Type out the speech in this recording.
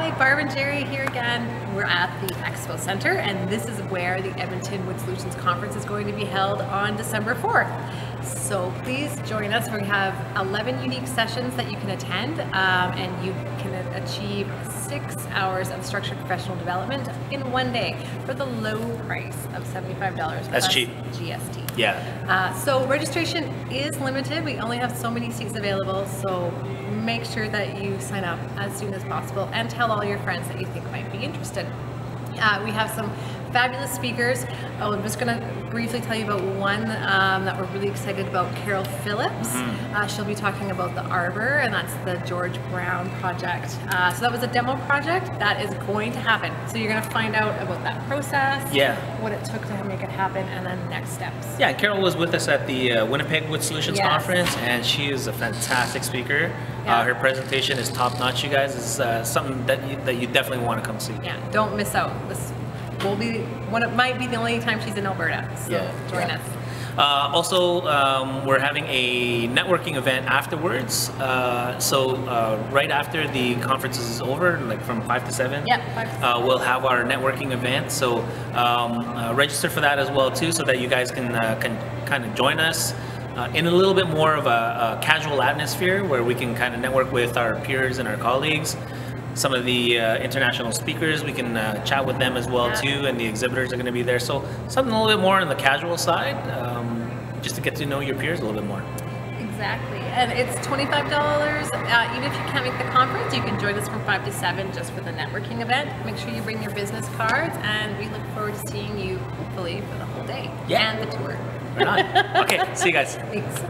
Hi, Barb and Jerry here again. We're at the Expo Center, and this is where the Edmonton Wood Solutions Conference is going to be held on December 4th. So please join us. We have 11 unique sessions that you can attend, um, and you can achieve six hours of structured professional development in one day for the low price of $75. That's cheap. GST. Yeah. Uh, so registration is limited. We only have so many seats available, so make sure that you sign up as soon as possible and tell all your friends that you think might be interested. Uh, we have some fabulous speakers. Oh, I'm just going to briefly tell you about one um, that we're really excited about, Carol Phillips. Mm-hmm. Uh, she'll be talking about the Arbour, and that's the George Brown project. Uh, so that was a demo project that is going to happen. So you're going to find out about that process, Yeah. what it took to make it happen, and then next steps. Yeah, Carol was with us at the uh, Winnipeg Wood Solutions Yes. Conference, and she is a fantastic speaker. Yeah. Uh, her presentation is top notch, you guys. It's uh, something that you, that you definitely want to come see. Yeah, don't miss out. This will be one. It might be the only time she's in Alberta. So Yeah, join yeah. us. Uh, also, um, we're having a networking event afterwards. Uh, so uh, right after the conference is over, like from five to seven, Yeah, five uh, we'll have our networking event. So um, uh, register for that as well too, so that you guys can uh, can kind of join us. Uh, in a little bit more of a, a casual atmosphere where we can kind of network with our peers and our colleagues. Some of the uh, international speakers, we can uh, chat with them as well Yeah. too, and the exhibitors are going to be there. So something a little bit more on the casual side, um, just to get to know your peers a little bit more. Exactly, and it's twenty-five dollars. Uh, even if you can't make the conference, you can join us from five to seven just for the networking event. Make sure you bring your business cards, and we look forward to seeing you hopefully for the whole day Yeah. and the tour. Right on. okay, see you guys. Thanks.